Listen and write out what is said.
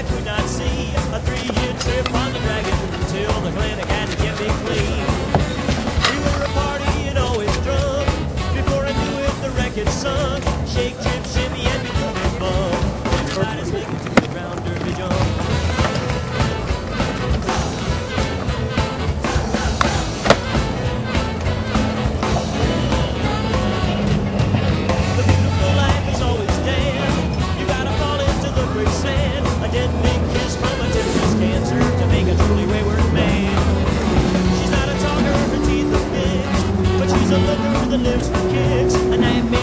I could not see. A three-year trip on the dragon till the clinic had to get me clean. We were a party and always drunk. Before I knew it, the record sunk. Shake, trip, shimmy, did make his mama tip his cancer to make a truly wayward man. She's not a talker, her teeth are fixed, but she's a looker with a lips for kicks, and I